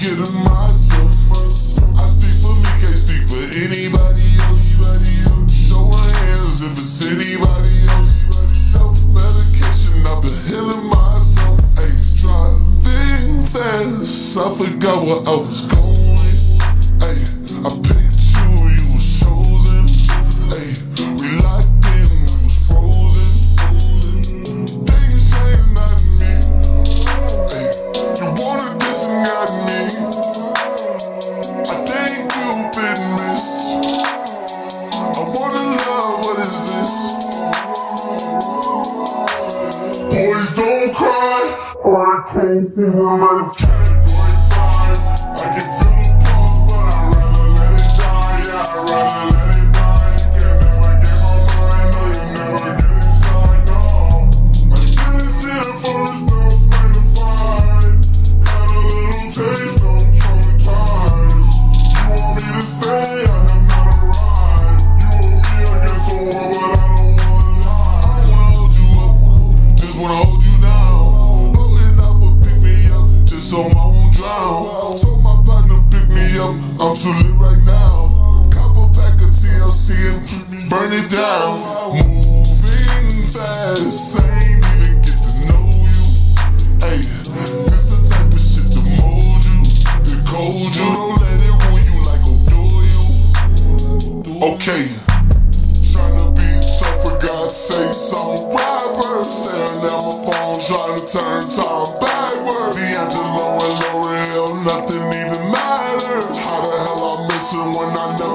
kidding myself. I speak for me, can't speak for anybody else. Show my hands if it's anybody else. Self medication, I've been healing myself. Hey, driving fast, I forgot where I was going. I can't see down. I'm too lit right now. Couple pack of TLC and burn it down. Moving fast, ain't even get to know you. Hey, this the type of shit to mold you, to cold you. Don't let it ruin you like adore you. Okay, tryna be tough for God's sake. Some robbers staring at my phone, trying to turn top. Listen when I know.